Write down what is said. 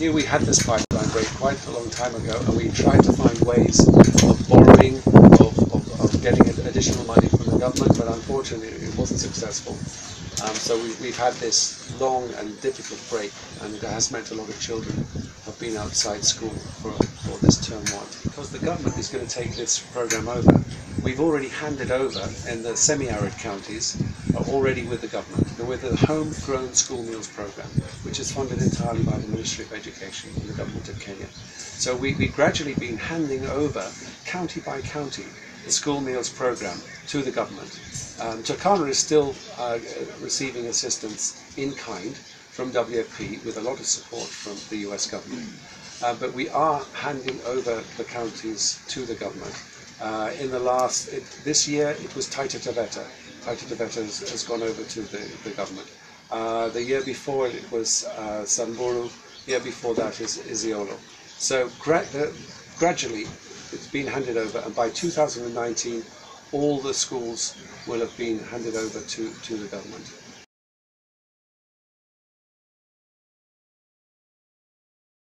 here we had this pipeline break quite a long time ago, and we tried to find ways of borrowing, of, of, of getting additional money from the government, but unfortunately it wasn't successful. Um, so we, we've had this long and difficult break, and it has meant a lot of children have been outside school for, for this term one. Because the government is going to take this program over, we've already handed over in the semi-arid counties, are already with the government. With the homegrown school meals program, which is funded entirely by the Ministry of Education and the government of Kenya. So we, we've gradually been handing over, county by county, the school meals program to the government. Um, Turkana is still uh, receiving assistance in kind from WFP with a lot of support from the US government. Uh, but we are handing over the counties to the government. Uh, in the last, it, this year it was Taita Taveta. Taita Taveta has, has gone over to the, the government. Uh, the year before it was uh, Samburu, the year before that is Isiolo. So gra gradually it's been handed over and by 2019 all the schools will have been handed over to, to the government.